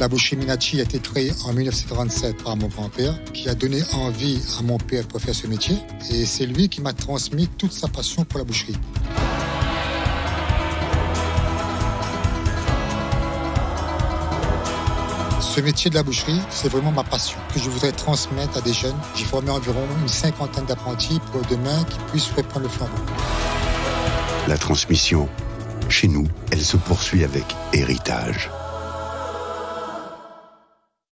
La boucherie Minacci a été créée en 1937 par mon grand-père, qui a donné envie à mon père pour faire ce métier. Et c'est lui qui m'a transmis toute sa passion pour la boucherie. Ce métier de la boucherie, c'est vraiment ma passion que je voudrais transmettre à des jeunes. J'ai formé environ une cinquantaine d'apprentis pour demain qu'ils puissent reprendre le flambeau. La transmission, chez nous, elle se poursuit avec héritage.